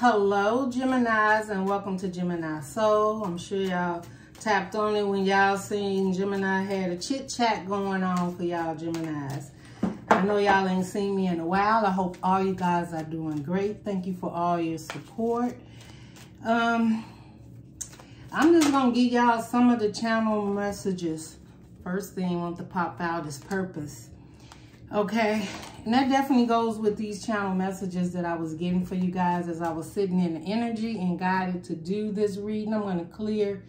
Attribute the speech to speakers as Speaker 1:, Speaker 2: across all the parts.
Speaker 1: hello Geminis and welcome to Gemini Soul. I'm sure y'all tapped on it when y'all seen Gemini had a chit chat going on for y'all Geminis. I know y'all ain't seen me in a while. I hope all you guys are doing great. Thank you for all your support. Um, I'm just gonna give y'all some of the channel messages. First thing I want to pop out is purpose. Okay, and that definitely goes with these channel messages that I was getting for you guys as I was sitting in the energy and guided to do this reading. I'm going to clear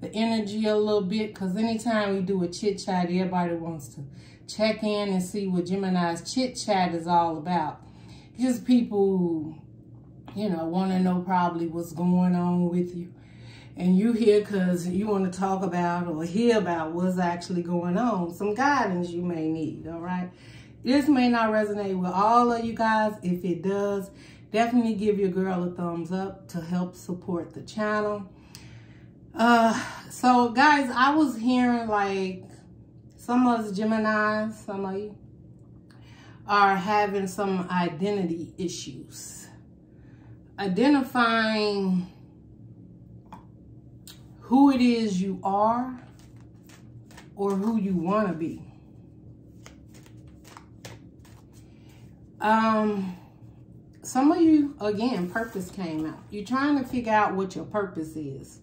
Speaker 1: the energy a little bit because anytime we do a chit chat, everybody wants to check in and see what Gemini's chit chat is all about. Just people you know, want to know probably what's going on with you. And you here because you want to talk about or hear about what's actually going on. Some guidance you may need, all right? This may not resonate with all of you guys. If it does, definitely give your girl a thumbs up to help support the channel. Uh, so guys, I was hearing like some of us Geminis, some of you, are having some identity issues. Identifying who it is you are or who you want to be. Um, some of you, again, purpose came out. You're trying to figure out what your purpose is.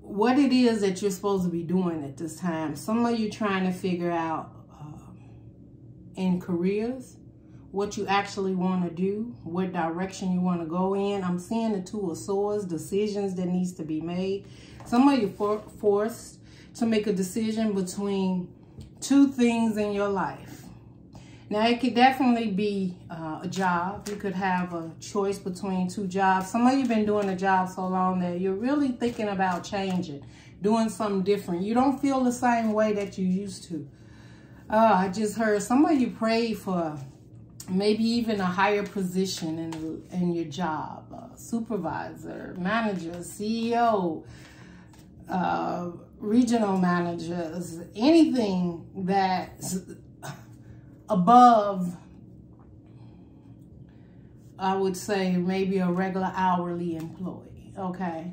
Speaker 1: What it is that you're supposed to be doing at this time. Some of you trying to figure out uh, in careers what you actually want to do, what direction you want to go in. I'm seeing the two of swords, decisions that needs to be made. Some of you for forced to make a decision between two things in your life now, it could definitely be uh, a job. You could have a choice between two jobs. Some of you have been doing a job so long that you're really thinking about changing, doing something different. You don't feel the same way that you used to. Uh, I just heard some of you pray for maybe even a higher position in, in your job, supervisor, manager, CEO, uh, regional managers, anything that above, I would say maybe a regular hourly employee, okay?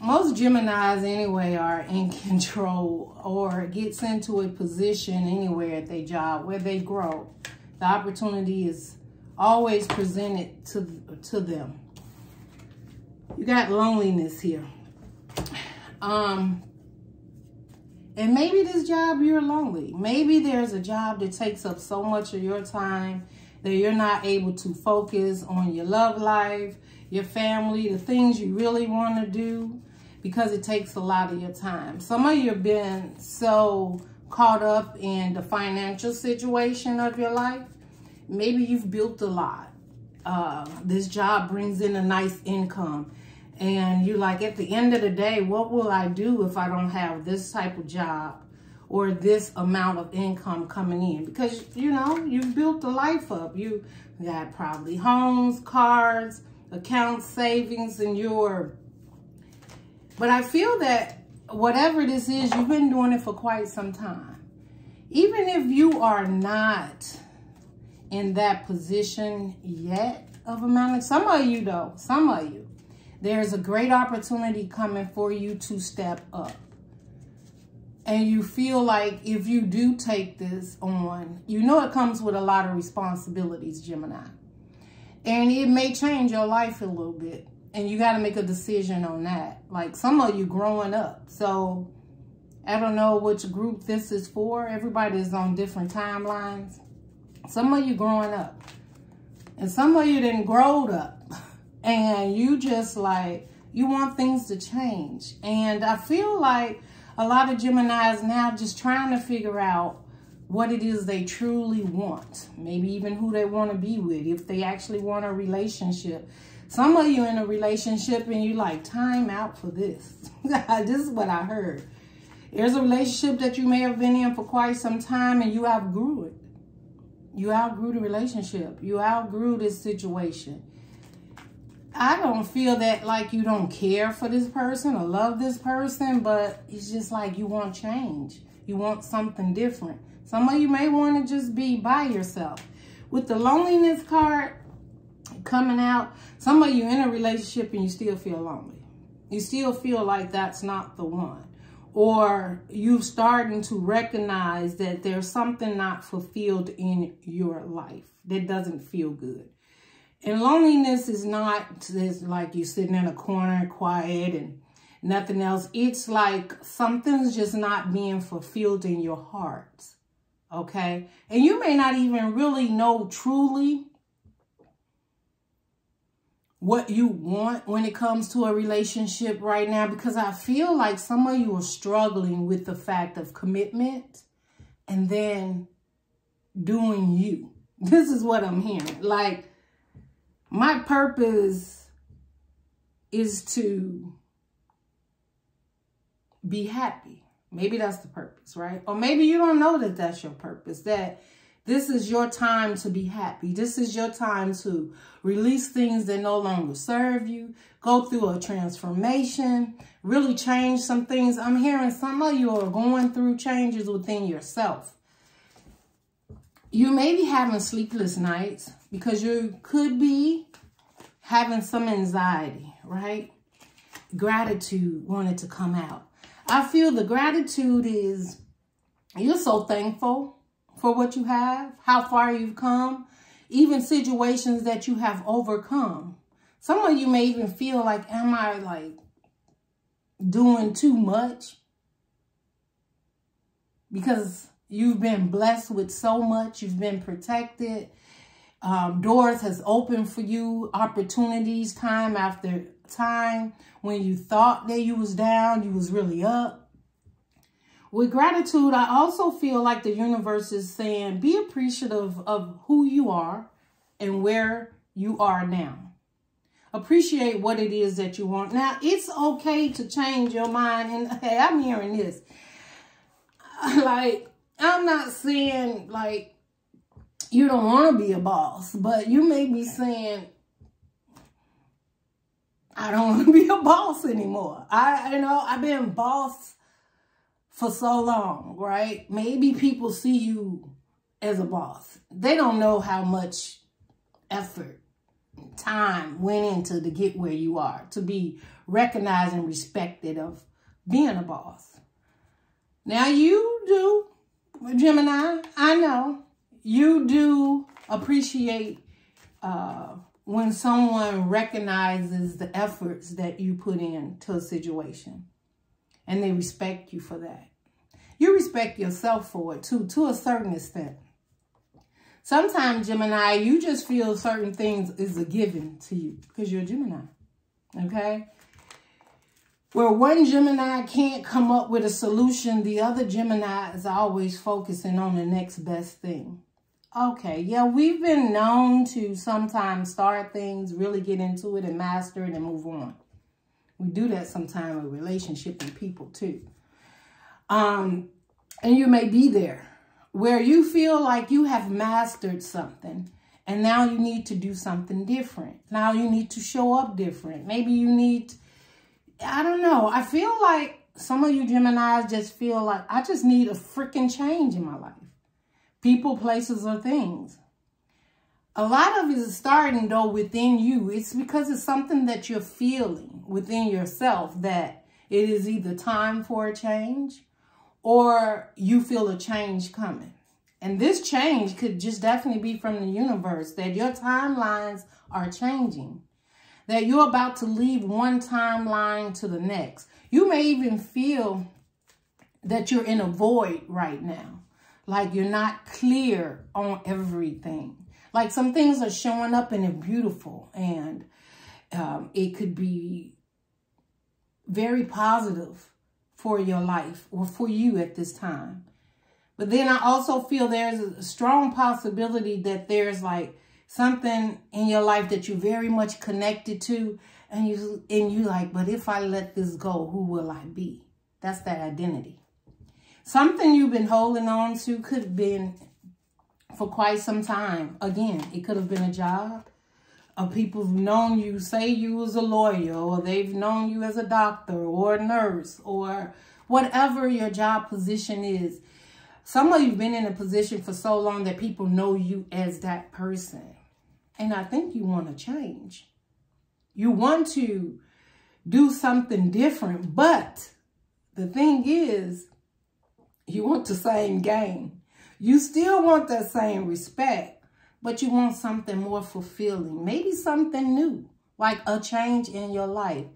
Speaker 1: Most Geminis anyway are in control or gets into a position anywhere at their job where they grow. The opportunity is always presented to, to them. You got loneliness here. Um, and maybe this job you're lonely. Maybe there's a job that takes up so much of your time that you're not able to focus on your love life, your family, the things you really want to do because it takes a lot of your time. Some of you have been so caught up in the financial situation of your life. Maybe you've built a lot. Uh, this job brings in a nice income and you're like, at the end of the day, what will I do if I don't have this type of job or this amount of income coming in? Because, you know, you've built the life up. You got probably homes, cars, accounts, savings, and your... But I feel that whatever this is, you've been doing it for quite some time. Even if you are not in that position yet of a manager, some of you though, some of you, there's a great opportunity coming for you to step up. And you feel like if you do take this on, you know it comes with a lot of responsibilities, Gemini. And it may change your life a little bit. And you got to make a decision on that. Like some of you growing up. So I don't know which group this is for. Everybody is on different timelines. Some of you growing up. And some of you didn't grow up and you just like, you want things to change. And I feel like a lot of Geminis now just trying to figure out what it is they truly want. Maybe even who they want to be with, if they actually want a relationship. Some of you in a relationship and you like, time out for this. this is what I heard. There's a relationship that you may have been in for quite some time and you outgrew it. You outgrew the relationship. You outgrew this situation. I don't feel that like you don't care for this person or love this person, but it's just like you want change. You want something different. Some of you may want to just be by yourself. With the loneliness card, coming out. Some of you in a relationship and you still feel lonely. You still feel like that's not the one. Or you've starting to recognize that there's something not fulfilled in your life that doesn't feel good. And loneliness is not is like you sitting in a corner quiet and nothing else. It's like something's just not being fulfilled in your heart. Okay. And you may not even really know truly what you want when it comes to a relationship right now because I feel like some of you are struggling with the fact of commitment and then doing you. This is what I'm hearing. Like, my purpose is to be happy. Maybe that's the purpose, right? Or maybe you don't know that that's your purpose, that this is your time to be happy. This is your time to release things that no longer serve you, go through a transformation, really change some things. I'm hearing some of you are going through changes within yourself. You may be having sleepless nights because you could be having some anxiety, right? Gratitude wanted to come out. I feel the gratitude is you're so thankful for what you have, how far you've come, even situations that you have overcome. Some of you may even feel like, am I like doing too much? Because you've been blessed with so much. You've been protected. Um, doors has opened for you, opportunities time after time when you thought that you was down, you was really up. With gratitude, I also feel like the universe is saying, be appreciative of who you are and where you are now. Appreciate what it is that you want. Now, it's okay to change your mind. And hey, I'm hearing this. Like, I'm not saying like you don't want to be a boss, but you may be saying, I don't want to be a boss anymore. I, you know, I've been boss for so long, right? Maybe people see you as a boss. They don't know how much effort, time went into to get where you are, to be recognized and respected of being a boss. Now you do, Gemini, I know, you do appreciate uh, when someone recognizes the efforts that you put into a situation and they respect you for that. You respect yourself for it too, to a certain extent. Sometimes, Gemini, you just feel certain things is a given to you because you're a Gemini, okay? Where one Gemini can't come up with a solution, the other Gemini is always focusing on the next best thing. Okay, yeah, we've been known to sometimes start things, really get into it and master it and move on. We do that sometimes with relationship and people too. Um, and you may be there where you feel like you have mastered something and now you need to do something different. Now you need to show up different. Maybe you need, I don't know. I feel like some of you Geminis just feel like I just need a freaking change in my life people, places, or things. A lot of it is starting, though, within you. It's because it's something that you're feeling within yourself that it is either time for a change or you feel a change coming. And this change could just definitely be from the universe, that your timelines are changing, that you're about to leave one timeline to the next. You may even feel that you're in a void right now like you're not clear on everything. Like some things are showing up and they're beautiful and um, it could be very positive for your life or for you at this time. But then I also feel there's a strong possibility that there's like something in your life that you're very much connected to and you and you like, but if I let this go, who will I be? That's that identity. Something you've been holding on to could have been for quite some time. Again, it could have been a job. Of people who've known you, say you was a lawyer, or they've known you as a doctor or a nurse, or whatever your job position is. Some of you've been in a position for so long that people know you as that person. And I think you want to change. You want to do something different. But the thing is, you want the same game. You still want that same respect, but you want something more fulfilling. Maybe something new, like a change in your life.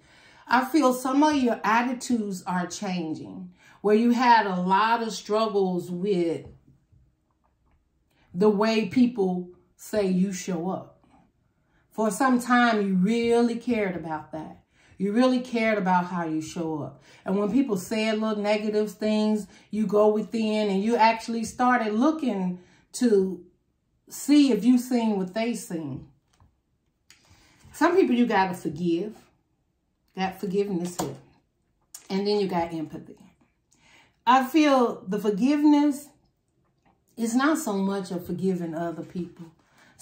Speaker 1: I feel some of your attitudes are changing, where you had a lot of struggles with the way people say you show up. For some time, you really cared about that. You really cared about how you show up. And when people said little negative things, you go within and you actually started looking to see if you seen what they seen. Some people you got to forgive. That forgiveness here. And then you got empathy. I feel the forgiveness is not so much of forgiving other people.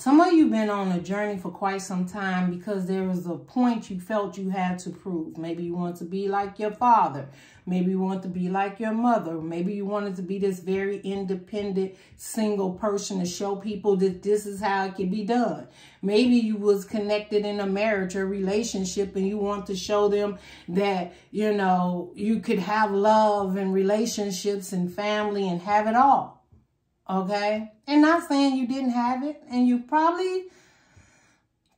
Speaker 1: Some of you been on a journey for quite some time because there was a point you felt you had to prove. Maybe you want to be like your father. Maybe you want to be like your mother. Maybe you wanted to be this very independent, single person to show people that this is how it can be done. Maybe you was connected in a marriage or relationship and you want to show them that, you know, you could have love and relationships and family and have it all. Okay? And not saying you didn't have it and you probably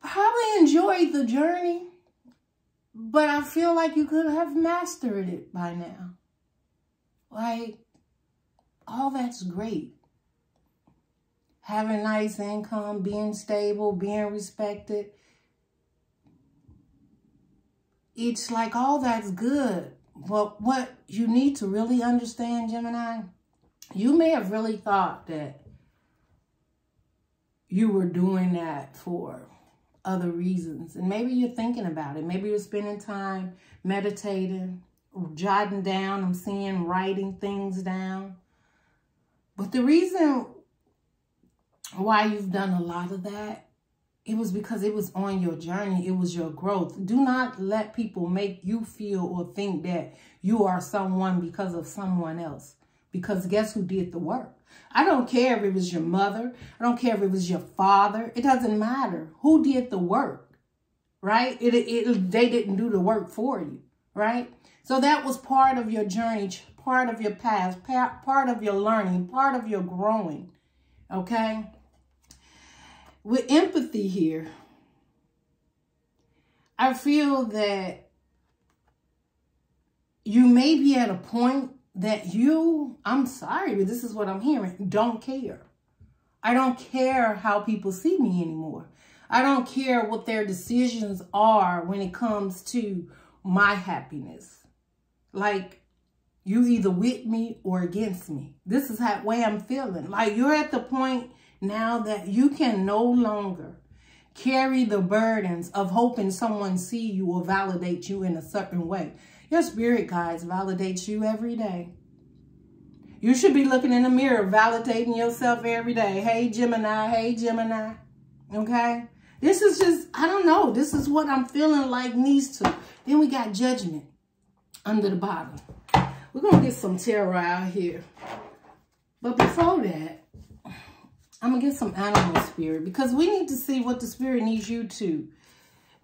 Speaker 1: probably enjoyed the journey, but I feel like you could have mastered it by now. Like all that's great. Having nice income, being stable, being respected. It's like all that's good. But what you need to really understand, Gemini, you may have really thought that you were doing that for other reasons. And maybe you're thinking about it. Maybe you're spending time meditating, jotting down, I'm seeing writing things down. But the reason why you've done a lot of that, it was because it was on your journey. It was your growth. Do not let people make you feel or think that you are someone because of someone else. Because guess who did the work? I don't care if it was your mother. I don't care if it was your father. It doesn't matter. Who did the work? Right? It, it, they didn't do the work for you. Right? So that was part of your journey, part of your past, part of your learning, part of your growing. Okay? With empathy here, I feel that you may be at a point that you, I'm sorry, but this is what I'm hearing, don't care. I don't care how people see me anymore. I don't care what their decisions are when it comes to my happiness. Like, you either with me or against me. This is how way I'm feeling. Like, you're at the point now that you can no longer carry the burdens of hoping someone see you or validate you in a certain way. Your spirit guides validate you every day. You should be looking in the mirror, validating yourself every day. Hey, Gemini. Hey, Gemini. Okay? This is just, I don't know. This is what I'm feeling like needs to. Then we got judgment under the bottom. We're going to get some tarot out here. But before that, I'm going to get some animal spirit because we need to see what the spirit needs you to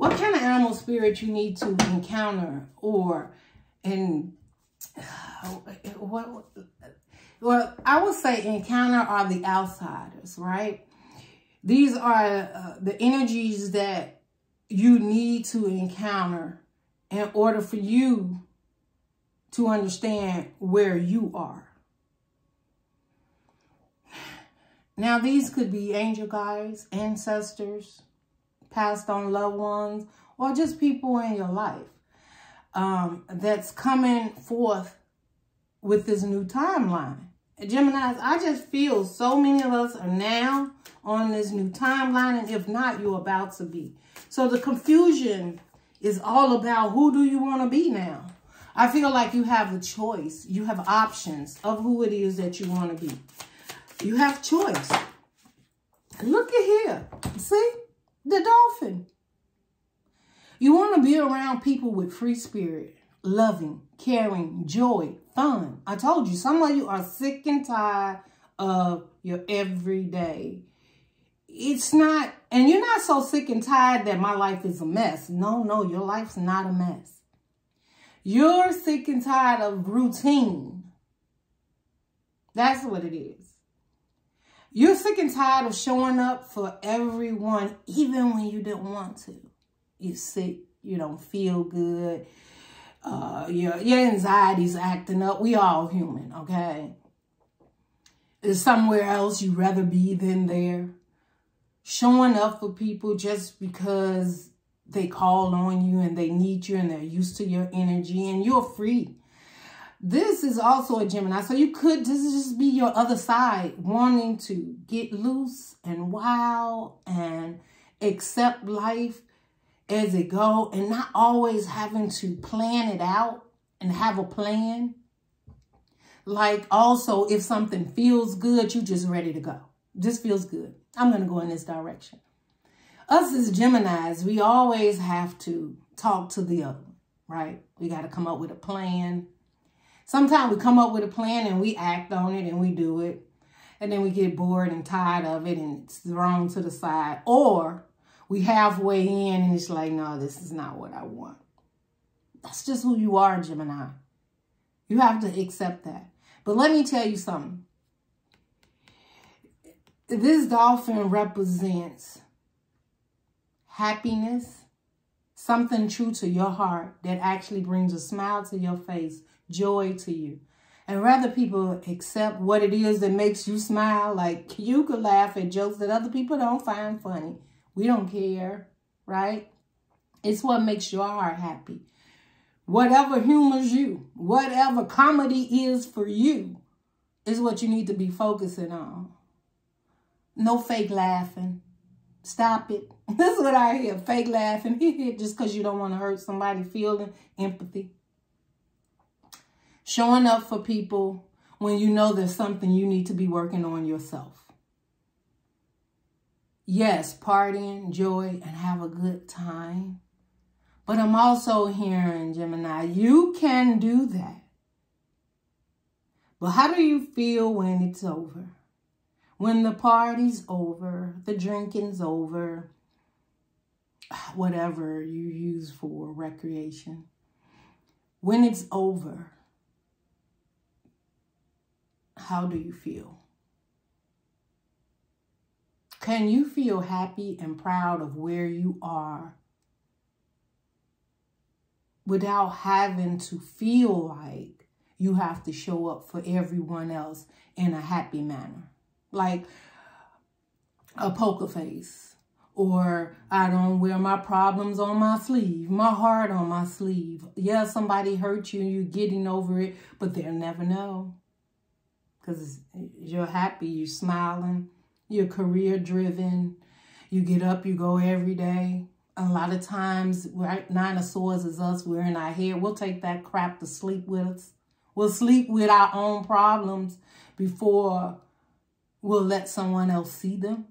Speaker 1: what kind of animal spirit you need to encounter or and what well i would say encounter are the outsiders right? These are uh, the energies that you need to encounter in order for you to understand where you are. Now these could be angel guides ancestors passed on loved ones, or just people in your life um, that's coming forth with this new timeline. Geminis, I just feel so many of us are now on this new timeline, and if not, you're about to be. So the confusion is all about who do you want to be now? I feel like you have a choice. You have options of who it is that you want to be. You have choice. Look at here. See? the dolphin. You want to be around people with free spirit, loving, caring, joy, fun. I told you, some of you are sick and tired of your everyday. it's not, and you're not so sick and tired that my life is a mess. No, no, your life's not a mess. You're sick and tired of routine. That's what it is. You're sick and tired of showing up for everyone, even when you didn't want to. You're sick. You don't feel good. Uh, your, your anxiety's acting up. We all human, okay? Is somewhere else you'd rather be than there. Showing up for people just because they call on you and they need you and they're used to your energy and you're free. This is also a Gemini. So you could, this is just be your other side, wanting to get loose and wild and accept life as it go and not always having to plan it out and have a plan. Like also, if something feels good, you just ready to go. This feels good. I'm going to go in this direction. Us as Geminis, we always have to talk to the other, right? We got to come up with a plan Sometimes we come up with a plan and we act on it and we do it. And then we get bored and tired of it and it's thrown to the side. Or we halfway in and it's like, no, this is not what I want. That's just who you are, Gemini. You have to accept that. But let me tell you something. This dolphin represents happiness, something true to your heart that actually brings a smile to your face joy to you. And rather people accept what it is that makes you smile. Like you could laugh at jokes that other people don't find funny. We don't care, right? It's what makes your heart happy. Whatever humors you, whatever comedy is for you, is what you need to be focusing on. No fake laughing. Stop it. That's what I hear. Fake laughing. Just because you don't want to hurt somebody feeling empathy showing up for people when you know there's something you need to be working on yourself. Yes, partying, joy, and have a good time. But I'm also hearing, Gemini, you can do that. But how do you feel when it's over? When the party's over, the drinking's over, whatever you use for recreation. When it's over, how do you feel? Can you feel happy and proud of where you are without having to feel like you have to show up for everyone else in a happy manner? Like a poker face or I don't wear my problems on my sleeve, my heart on my sleeve. Yeah, somebody hurt you and you're getting over it, but they'll never know because you're happy, you're smiling, you're career driven, you get up, you go every day. A lot of times, right, nine of swords is us, we're in our head. We'll take that crap to sleep with us. We'll sleep with our own problems before we'll let someone else see them.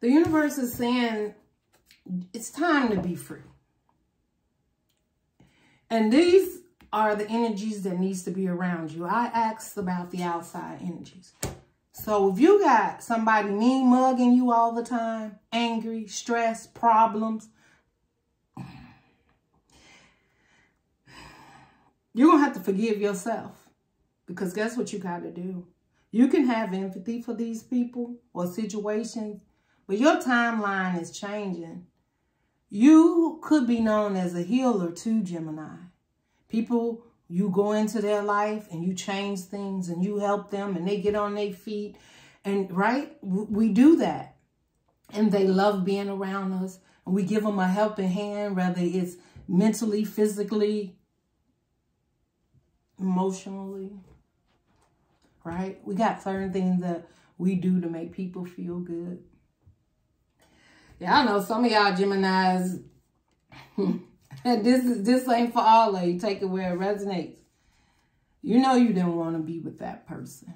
Speaker 1: The universe is saying it's time to be free. And these are the energies that needs to be around you. I asked about the outside energies. So if you got somebody mean mugging you all the time, angry, stress, problems, you're going to have to forgive yourself because guess what you got to do? You can have empathy for these people or situations, but your timeline is changing. You could be known as a healer too, Gemini. People, you go into their life and you change things and you help them and they get on their feet. And right, we do that. And they love being around us. And we give them a helping hand, whether it's mentally, physically, emotionally. Right? We got certain things that we do to make people feel good. Yeah, I know some of y'all Geminis, this is this ain't for all of you. Take it where it resonates. You know you didn't want to be with that person.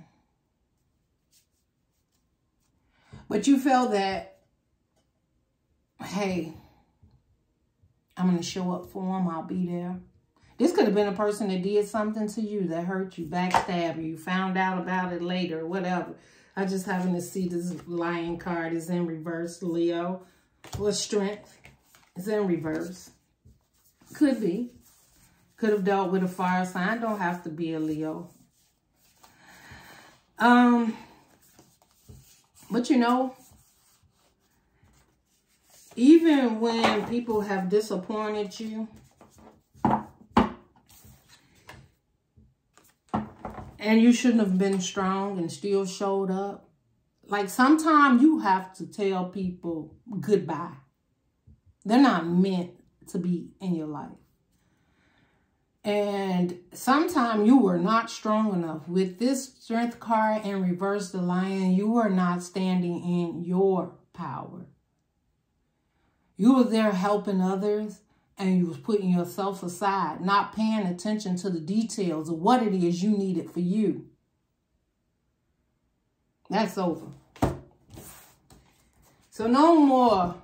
Speaker 1: But you felt that, hey, I'm going to show up for him. I'll be there. This could have been a person that did something to you that hurt you, backstab you, found out about it later, whatever. I just happen to see this lion card is in reverse, Leo. With strength is in reverse. Could be. Could have dealt with a fire sign. Don't have to be a Leo. Um, but you know, even when people have disappointed you, and you shouldn't have been strong and still showed up. Like sometimes you have to tell people goodbye. They're not meant to be in your life. And sometimes you were not strong enough. With this strength card and reverse the lion, you were not standing in your power. You were there helping others and you was putting yourself aside, not paying attention to the details of what it is you needed for you. That's over. So no more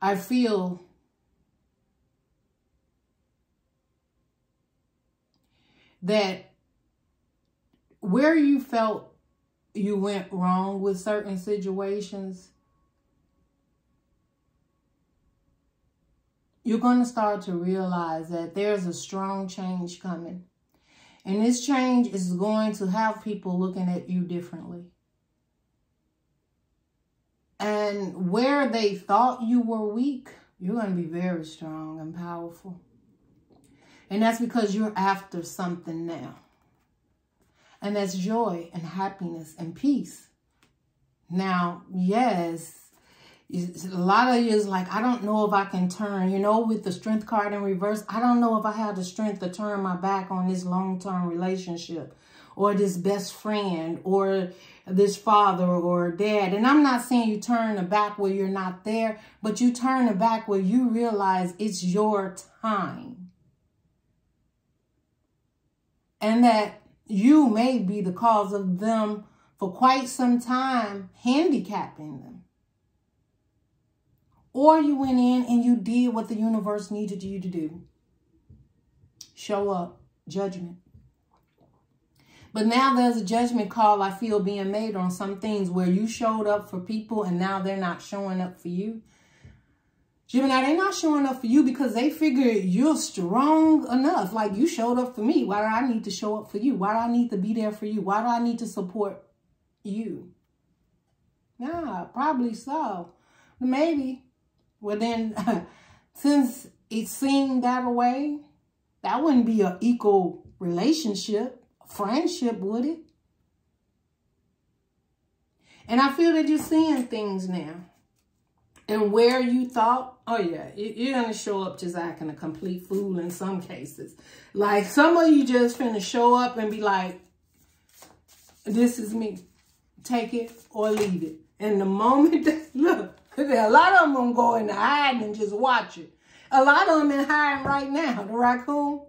Speaker 1: I feel that where you felt you went wrong with certain situations, you're going to start to realize that there's a strong change coming. And this change is going to have people looking at you differently. And where they thought you were weak, you're going to be very strong and powerful. And that's because you're after something now. And that's joy and happiness and peace. Now, yes, a lot of you is like, I don't know if I can turn, you know, with the strength card in reverse. I don't know if I have the strength to turn my back on this long-term relationship or this best friend or this father or dad. And I'm not saying you turn the back where you're not there, but you turn the back where you realize it's your time. And that you may be the cause of them for quite some time handicapping them. Or you went in and you did what the universe needed you to do. Show up. Judgment. But now there's a judgment call I feel being made on some things where you showed up for people and now they're not showing up for you. Gemini, they're not showing up for you because they figure you're strong enough. Like you showed up for me. Why do I need to show up for you? Why do I need to be there for you? Why do I need to support you? Yeah, probably so. Maybe. Well, then, since it seemed that way, that wouldn't be an equal relationship, friendship, would it? And I feel that you're seeing things now. And where you thought, oh yeah, you're going to show up just acting a complete fool in some cases. Like some of you just finna show up and be like, this is me. Take it or leave it. And the moment that, look, a lot of them gonna go in hiding and just watch it. A lot of them in hiding right now, the raccoon.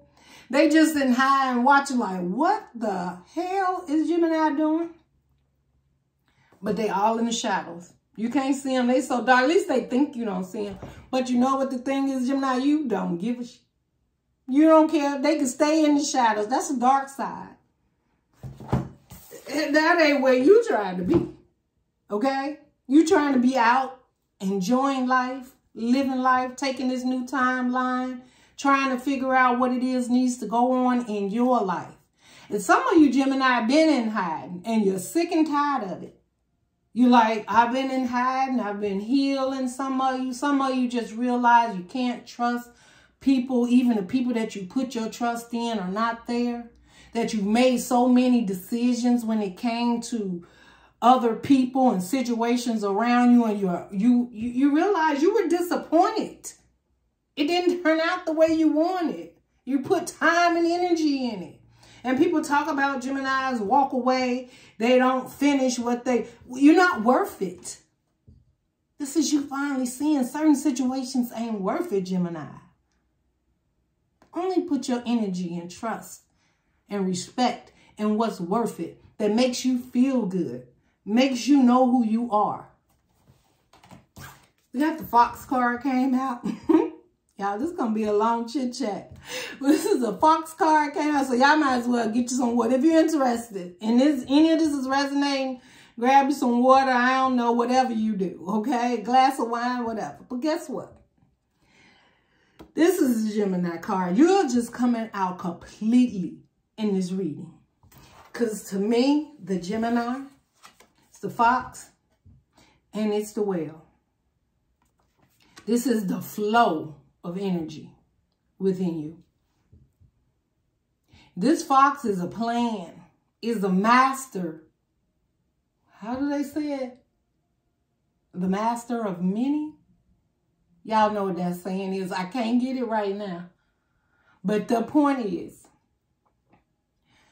Speaker 1: They just in hiding watching like, what the hell is Gemini doing? But they all in the shadows. You can't see them. They so dark. At least they think you don't see them. But you know what the thing is, Gemini? You don't give a shit. You don't care. They can stay in the shadows. That's the dark side. That ain't where you trying to be. Okay? You trying to be out enjoying life, living life, taking this new timeline, trying to figure out what it is needs to go on in your life. And some of you Gemini been in hiding and you're sick and tired of it. You like, I've been in hiding, I've been healing. Some of you, some of you just realize you can't trust people, even the people that you put your trust in are not there. That you've made so many decisions when it came to other people and situations around you and you you you realize you were disappointed. It didn't turn out the way you wanted. You put time and energy in it. And people talk about Geminis walk away. They don't finish what they, you're not worth it. This is you finally seeing certain situations ain't worth it, Gemini. Only put your energy and trust and respect in what's worth it that makes you feel good makes you know who you are. We got the Fox card came out. Y'all, this is going to be a long chit chat. This is a Fox card came out, so y'all might as well get you some water. If you're interested and this, any of this is resonating, grab you some water. I don't know, whatever you do, okay? A glass of wine, whatever. But guess what? This is a Gemini card. You're just coming out completely in this reading. Because to me, the Gemini, it's the fox, and it's the whale. This is the flow of energy within you. This fox is a plan, is a master. How do they say it? The master of many? Y'all know what that saying is. I can't get it right now. But the point is,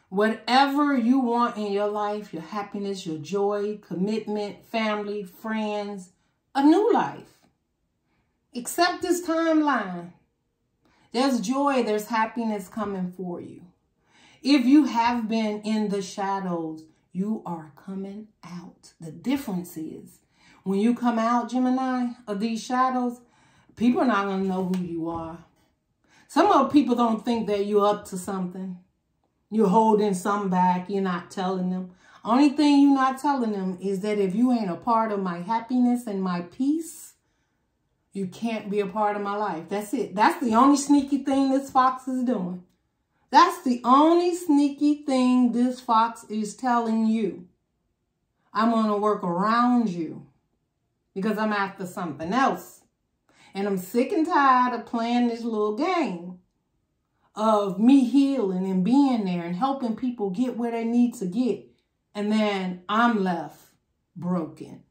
Speaker 1: whatever you want in your life, your happiness, your joy, commitment, family, friends, a new life Accept this timeline. There's joy, there's happiness coming for you. If you have been in the shadows, you are coming out. The difference is when you come out, Gemini, of these shadows, people are not going to know who you are. Some of people don't think that you're up to something. You're holding some back. You're not telling them. Only thing you're not telling them is that if you ain't a part of my happiness and my peace, you can't be a part of my life. That's it. That's the only sneaky thing this fox is doing. That's the only sneaky thing this fox is telling you. I'm going to work around you because I'm after something else. And I'm sick and tired of playing this little game of me healing and being there and helping people get where they need to get. And then I'm left broken.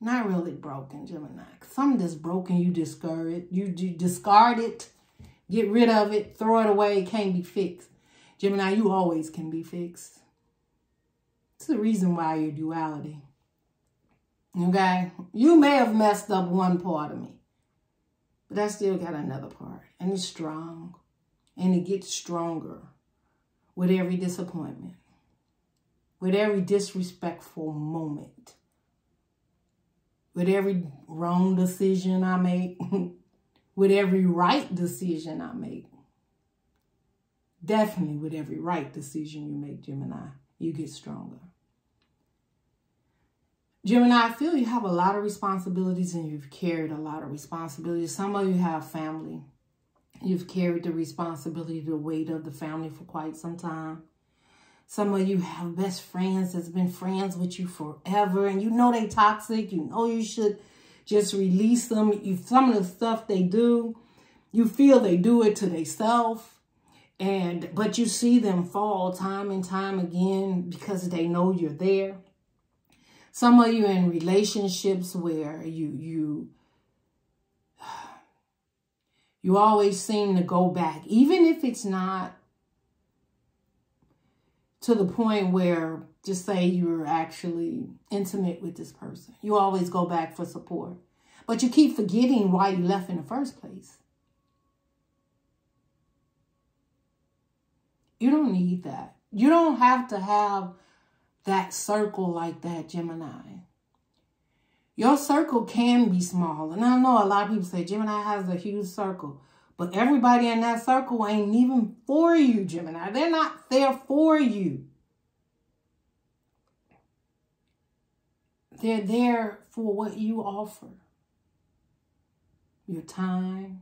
Speaker 1: Not really broken, Gemini. Something that's broken, you discard it. You, you discard it, get rid of it, throw it away. It can't be fixed. Gemini, you always can be fixed. It's the reason why you're duality. Okay? You may have messed up one part of me, but I still got another part. And it's strong. And it gets stronger with every disappointment, with every disrespectful moment with every wrong decision I make, with every right decision I make. Definitely with every right decision you make, Gemini, you get stronger. Gemini, I feel you have a lot of responsibilities and you've carried a lot of responsibilities. Some of you have family. You've carried the responsibility, the weight of the family for quite some time. Some of you have best friends that's been friends with you forever and you know they toxic. You know you should just release them. You, some of the stuff they do, you feel they do it to themselves. And but you see them fall time and time again because they know you're there. Some of you in relationships where you you you always seem to go back, even if it's not to the point where just say you're actually intimate with this person. You always go back for support. But you keep forgetting why you left in the first place. You don't need that. You don't have to have that circle like that, Gemini. Your circle can be small. And I know a lot of people say Gemini has a huge circle. But everybody in that circle ain't even for you, Gemini. They're not there for you. They're there for what you offer. Your time,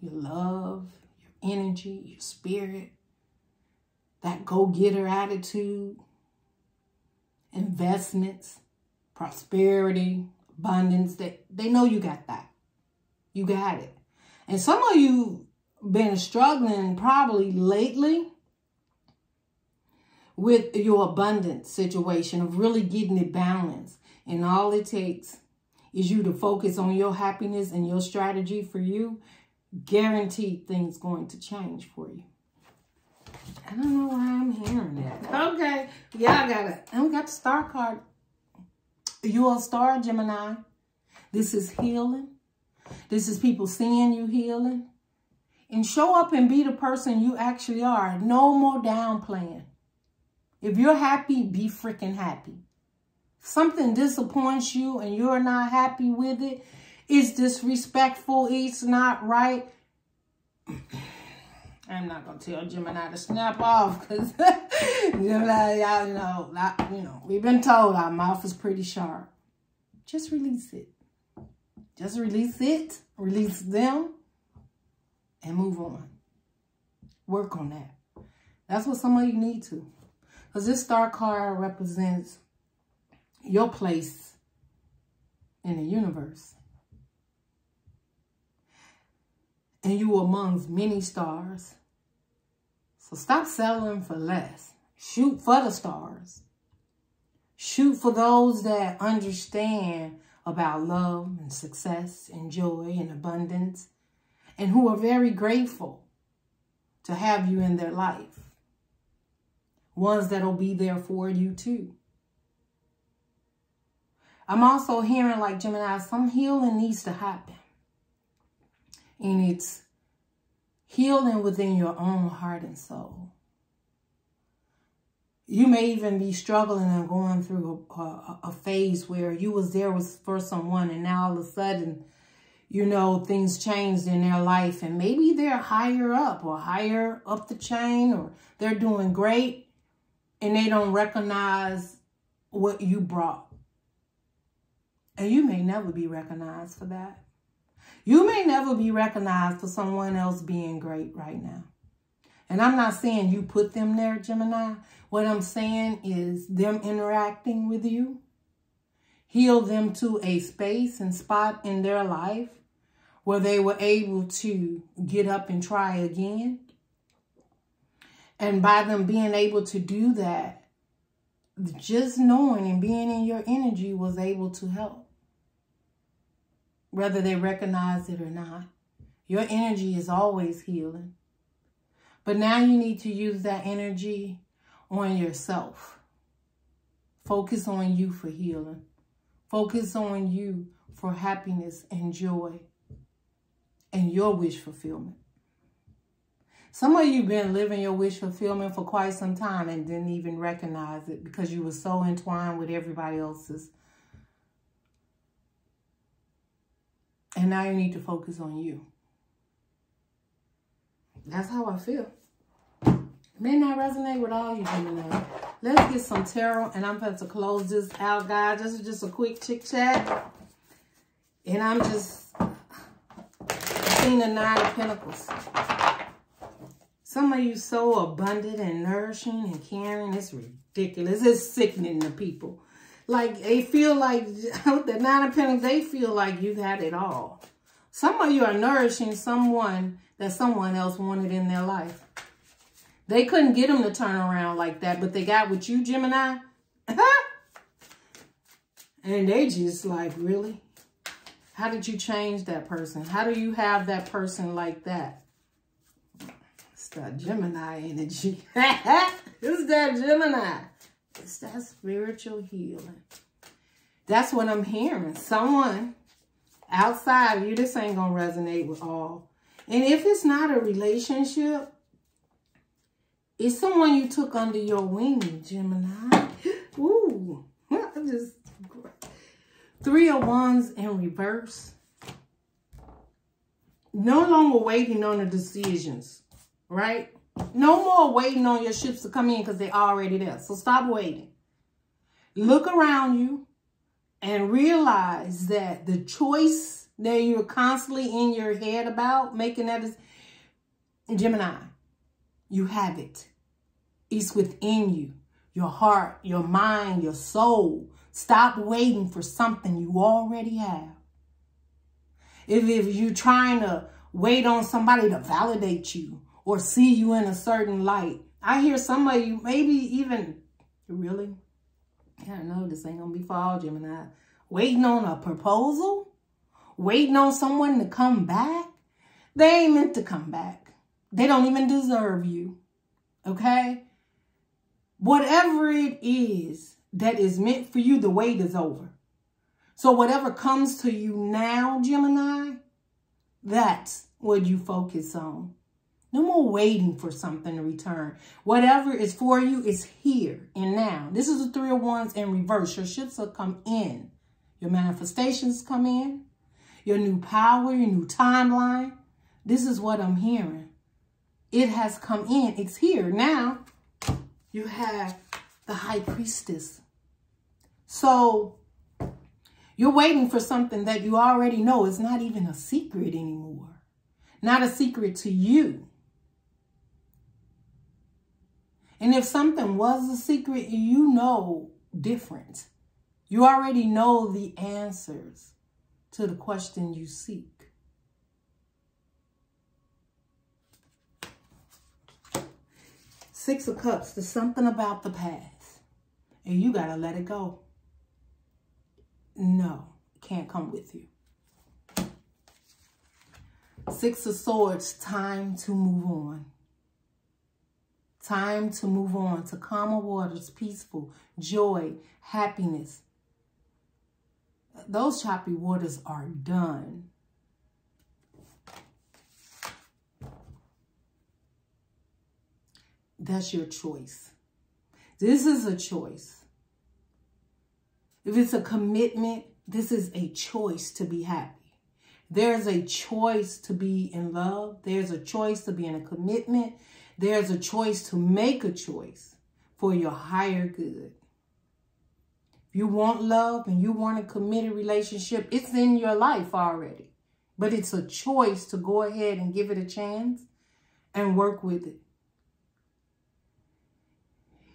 Speaker 1: your love, your energy, your spirit, that go-getter attitude, investments, prosperity, abundance. They, they know you got that. You got it. And some of you been struggling probably lately with your abundance situation of really getting it balanced. And all it takes is you to focus on your happiness and your strategy for you. Guaranteed things going to change for you. I don't know why I'm hearing that. Okay. Yeah, I got it. And we got the star card. You're a star, Gemini. This is healing. This is people seeing you healing. And show up and be the person you actually are. No more downplaying. If you're happy, be freaking happy. Something disappoints you and you're not happy with it, It's disrespectful. It's not right. I'm not gonna tell Gemini to snap off because Gemini, y'all know, I, you know, we've been told our mouth is pretty sharp. Just release it. Just release it, release them, and move on. Work on that. That's what some of you need to. Because this star card represents your place in the universe. And you amongst many stars. So stop settling for less. Shoot for the stars. Shoot for those that understand about love and success and joy and abundance and who are very grateful to have you in their life. Ones that'll be there for you too. I'm also hearing like Gemini, some healing needs to happen. And it's healing within your own heart and soul. You may even be struggling and going through a, a, a phase where you was there was for someone and now all of a sudden, you know, things changed in their life and maybe they're higher up or higher up the chain or they're doing great and they don't recognize what you brought. And you may never be recognized for that. You may never be recognized for someone else being great right now. And I'm not saying you put them there, Gemini. What I'm saying is them interacting with you. Heal them to a space and spot in their life where they were able to get up and try again. And by them being able to do that, just knowing and being in your energy was able to help whether they recognize it or not. Your energy is always healing. But now you need to use that energy on yourself. Focus on you for healing. Focus on you for happiness and joy and your wish fulfillment. Some of you been living your wish fulfillment for quite some time and didn't even recognize it because you were so entwined with everybody else's And now you need to focus on you. That's how I feel. May not resonate with all you Gemini. Let's get some tarot, and I'm about to close this out, guys. This is just a quick chit chat. And I'm just seeing the Nine of Pentacles. Some of you so abundant and nourishing and caring. It's ridiculous. It's sickening to people. Like, they feel like, the Nine of Pentacles, they feel like you've had it all. Some of you are nourishing someone that someone else wanted in their life. They couldn't get them to turn around like that, but they got with you, Gemini. and they just like, really? How did you change that person? How do you have that person like that? It's that Gemini energy. it's that Gemini. It's that spiritual healing. That's what I'm hearing. Someone outside of you, this ain't going to resonate with all. And if it's not a relationship, it's someone you took under your wing, Gemini. Ooh, I just three of wands in reverse. No longer waiting on the decisions, right? No more waiting on your ships to come in because they're already there. So stop waiting. Look around you and realize that the choice that you're constantly in your head about making that is Gemini. You have it. It's within you. Your heart, your mind, your soul. Stop waiting for something you already have. If, if you're trying to wait on somebody to validate you or see you in a certain light. I hear some of you, maybe even, really? I don't know this ain't going to be for all Gemini. Waiting on a proposal? Waiting on someone to come back? They ain't meant to come back. They don't even deserve you. Okay? Whatever it is that is meant for you, the wait is over. So whatever comes to you now, Gemini, that's what you focus on. No more waiting for something to return. Whatever is for you is here and now. This is the three of wands in reverse. Your ships will come in. Your manifestations come in. your new power, your new timeline. This is what I'm hearing. It has come in. It's here. Now, you have the high priestess. So, you're waiting for something that you already know is not even a secret anymore. Not a secret to you. And if something was a secret, you know different. You already know the answers to the question you seek. Six of Cups, there's something about the past. And you got to let it go. No, can't come with you. Six of Swords, time to move on. Time to move on to calmer waters, peaceful, joy, happiness. Those choppy waters are done. That's your choice. This is a choice. If it's a commitment, this is a choice to be happy. There's a choice to be in love. There's a choice to be in a commitment. There's a choice to make a choice for your higher good. If you want love and you want a committed relationship, it's in your life already. But it's a choice to go ahead and give it a chance and work with it.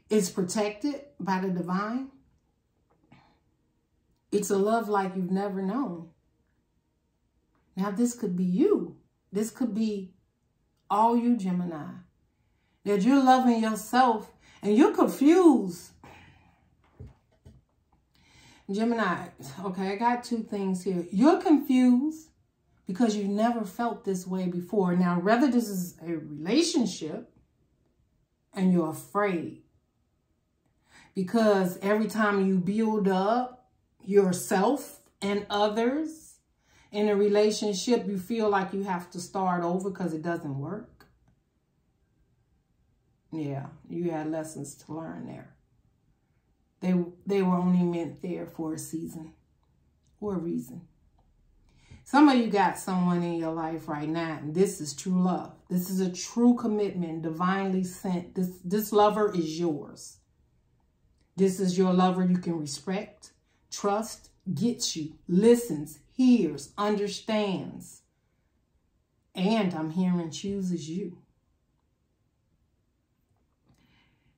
Speaker 1: It's protected by the divine. It's a love like you've never known. Now, this could be you. This could be all you, Gemini that you're loving yourself and you're confused. Gemini, okay, I got two things here. You're confused because you've never felt this way before. Now, whether this is a relationship and you're afraid because every time you build up yourself and others in a relationship, you feel like you have to start over because it doesn't work. Yeah, you had lessons to learn there. They, they were only meant there for a season or a reason. Some of you got someone in your life right now, and this is true love. This is a true commitment, divinely sent. This, this lover is yours. This is your lover you can respect, trust, gets you, listens, hears, understands. And I'm hearing chooses you.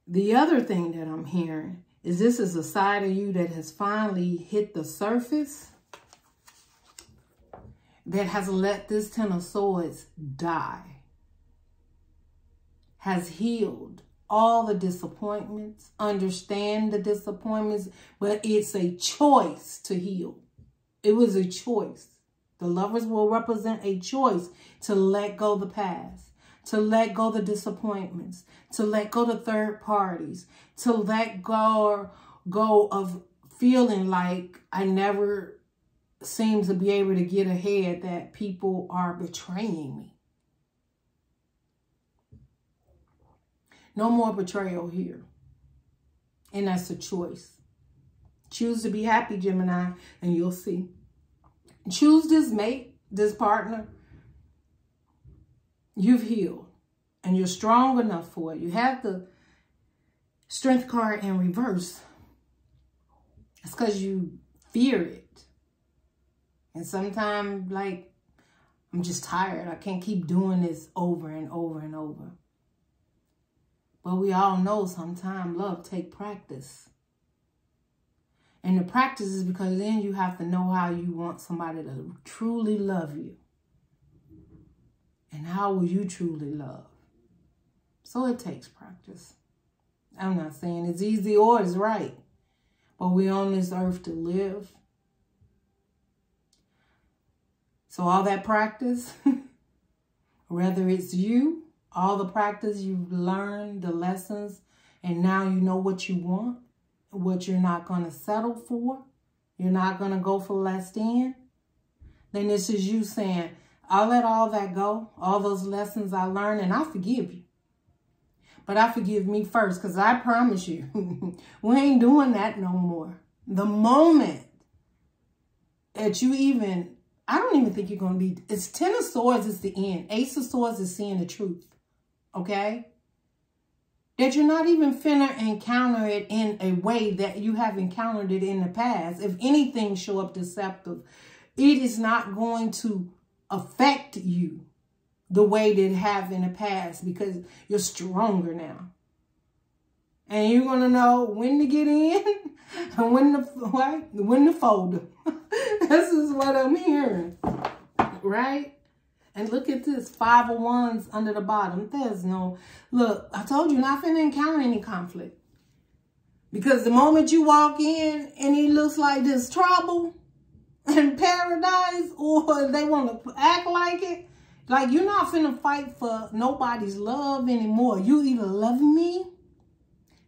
Speaker 1: The other thing that I'm hearing is this is a side of you that has finally hit the surface that has let this Ten of Swords die, has healed all the disappointments, understand the disappointments, but it's a choice to heal. It was a choice. The lovers will represent a choice to let go the past to let go the disappointments, to let go the third parties, to let go, go of feeling like I never seem to be able to get ahead, that people are betraying me. No more betrayal here. And that's a choice. Choose to be happy, Gemini, and you'll see. Choose this mate, this partner, you've healed and you're strong enough for it. You have the strength card in reverse. It's because you fear it. And sometimes, like, I'm just tired. I can't keep doing this over and over and over. But we all know sometimes love take practice. And the practice is because then you have to know how you want somebody to truly love you. And how will you truly love? So it takes practice. I'm not saying it's easy or it's right, but we're on this earth to live. So all that practice, whether it's you, all the practice you've learned, the lessons, and now you know what you want, what you're not going to settle for, you're not going to go for less than, then this is you saying, I'll let all that go, all those lessons I learned, and I forgive you. But I forgive me first, because I promise you, we ain't doing that no more. The moment that you even I don't even think you're going to be, it's Ten of Swords is the end. Ace of Swords is seeing the truth. Okay? That you're not even finna encounter it in a way that you have encountered it in the past. If anything show up deceptive, it is not going to affect you the way that it have in the past because you're stronger now. And you're going to know when to get in and when to, when to fold. this is what I'm hearing. Right? And look at this, five of wands under the bottom. There's no, look, I told you not finna encounter any conflict. Because the moment you walk in and it looks like there's trouble in paradise or they want to act like it, like you're not finna fight for nobody's love anymore. You either love me,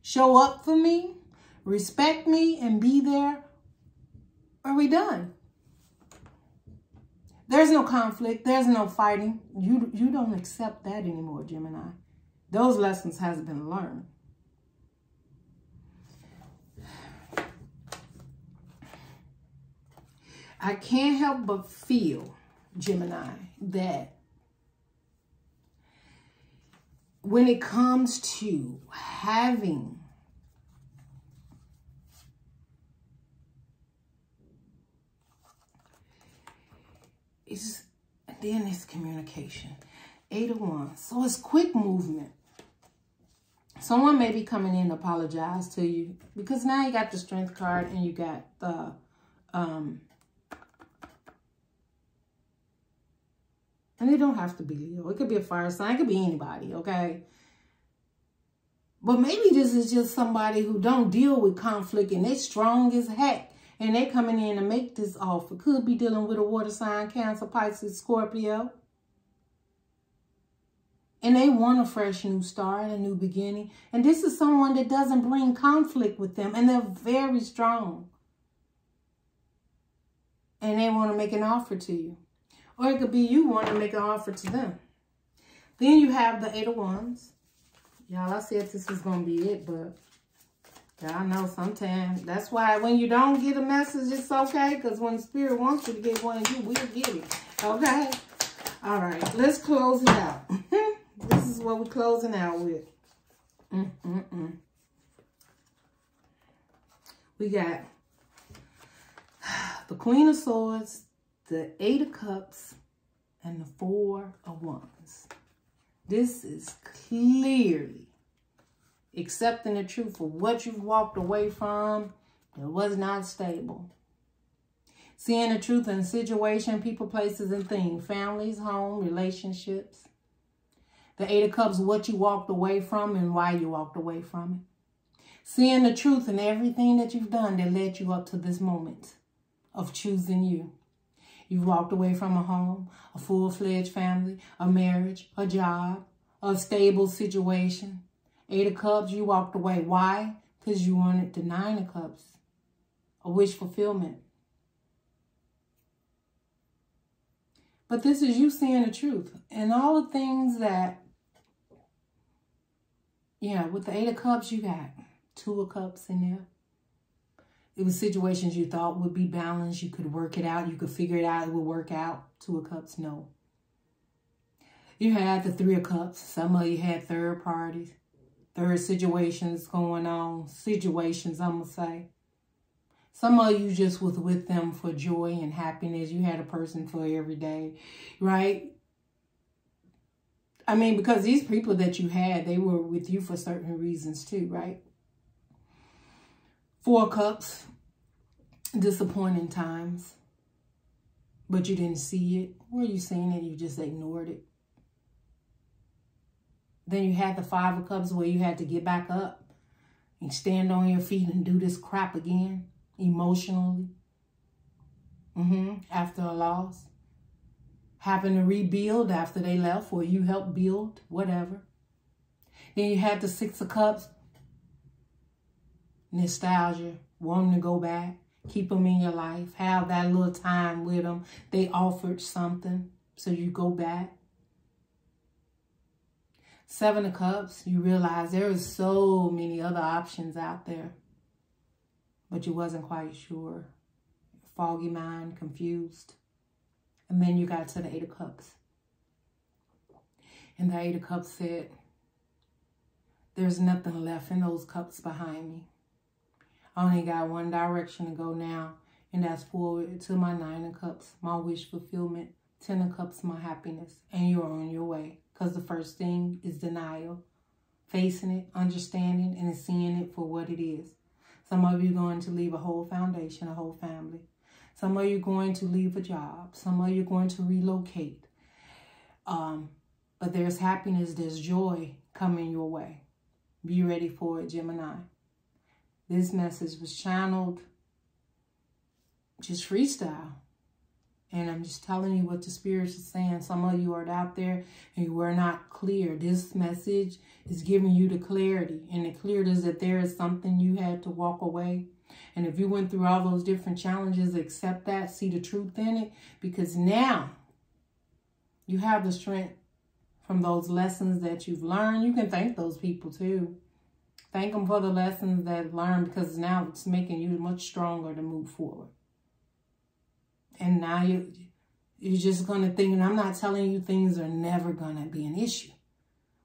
Speaker 1: show up for me, respect me, and be there, or we done. There's no conflict. There's no fighting. You, you don't accept that anymore, Gemini. Those lessons has been learned. I can't help but feel, Gemini, that when it comes to having it's then it's communication. Eight of Wands. So it's quick movement. Someone may be coming in to apologize to you because now you got the strength card and you got the um and it don't have to be Leo. It could be a fire sign. It could be anybody, okay? But maybe this is just somebody who don't deal with conflict and they strong as heck and they coming in to make this offer. Could be dealing with a water sign, Cancer, Pisces, Scorpio. And they want a fresh new start, a new beginning. And this is someone that doesn't bring conflict with them. And they're very strong. And they want to make an offer to you. Or it could be you want to make an offer to them. Then you have the Eight of Wands. Y'all, I said this was going to be it, but I know sometimes. That's why when you don't get a message, it's okay. Because when Spirit wants you to get one, you will get it. Okay? All right. Let's close it out. this is what we're closing out with. Mm -mm -mm. We got the Queen of Swords, the Eight of Cups, and the Four of Wands. This is clearly accepting the truth of what you've walked away from that was not stable. Seeing the truth in situation, people, places, and things. Families, home, relationships. The Eight of Cups, what you walked away from and why you walked away from it. Seeing the truth in everything that you've done that led you up to this moment of choosing you. You've walked away from a home, a full-fledged family, a marriage, a job, a stable situation. Eight of Cups, you walked away. Why? Because you wanted the Nine of Cups, a wish fulfillment. But this is you seeing the truth. And all the things that, yeah, with the Eight of Cups, you got Two of Cups in there. It was situations you thought would be balanced. You could work it out. You could figure it out. It would work out. Two of Cups, no. You had the Three of Cups. Some of you had third parties third situations going on, situations, I'm going to say. Some of you just was with them for joy and happiness. You had a person for every day, right? I mean, because these people that you had, they were with you for certain reasons too, right? Four cups, disappointing times, but you didn't see it. Were you seeing it? You just ignored it. Then you had the Five of Cups where you had to get back up and stand on your feet and do this crap again emotionally. Mm-hmm. After a loss. Having to rebuild after they left or you helped build, whatever. Then you had the Six of Cups. Nostalgia, wanting to go back, keep them in your life, have that little time with them. They offered something, so you go back. Seven of Cups, you realize there is so many other options out there. But you wasn't quite sure. Foggy mind, confused. And then you got to the Eight of Cups. And the Eight of Cups said, there's nothing left in those cups behind me. I only got one direction to go now, and that's forward to my Nine of Cups, my wish fulfillment. Ten of Cups, my happiness. And you're on your way. Because the first thing is denial. Facing it, understanding, and seeing it for what it is. Some of you going to leave a whole foundation, a whole family. Some of you are going to leave a job. Some of you are going to relocate. Um, but there's happiness, there's joy coming your way. Be ready for it, Gemini. This message was channeled just freestyle. And I'm just telling you what the Spirit is saying. Some of you are out there and you are not clear. This message is giving you the clarity. And the clarity is that there is something you had to walk away. And if you went through all those different challenges, accept that, see the truth in it. Because now you have the strength from those lessons that you've learned. You can thank those people too. Thank them for the lessons that learned because now it's making you much stronger to move forward. And now you, you're just going to think, and I'm not telling you things are never going to be an issue.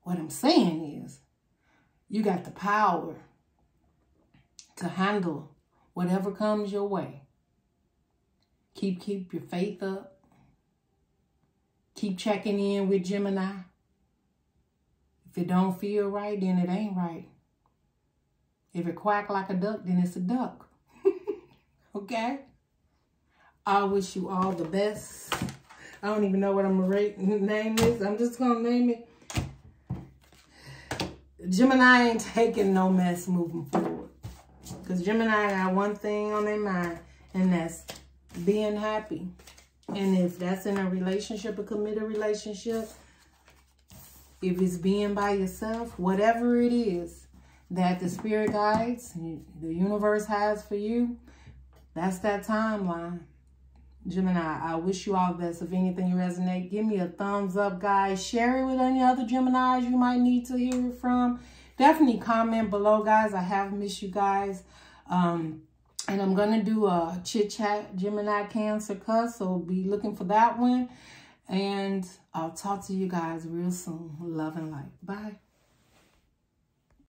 Speaker 1: What I'm saying is you got the power to handle whatever comes your way. Keep, keep your faith up. Keep checking in with Gemini. If it don't feel right, then it ain't right. If it quack like a duck, then it's a duck. okay? I wish you all the best. I don't even know what I'm going to name this. I'm just going to name it. Gemini ain't taking no mess moving forward. Because Gemini got one thing on their mind, and that's being happy. And if that's in a relationship, a committed relationship, if it's being by yourself, whatever it is that the spirit guides, the universe has for you, that's that timeline. Gemini, I wish you all the best. If anything you resonate, give me a thumbs up, guys. Share it with any other Geminis you might need to hear it from. Definitely comment below, guys. I have missed you guys. Um, and I'm going to do a chit-chat Gemini Cancer cusp, so be looking for that one. And I'll talk to you guys real soon. Love and light. Bye.